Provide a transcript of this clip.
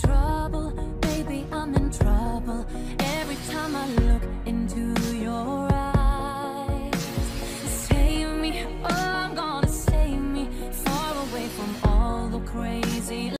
trouble, baby, I'm in trouble. Every time I look into your eyes, save me, oh, I'm gonna save me, far away from all the crazy.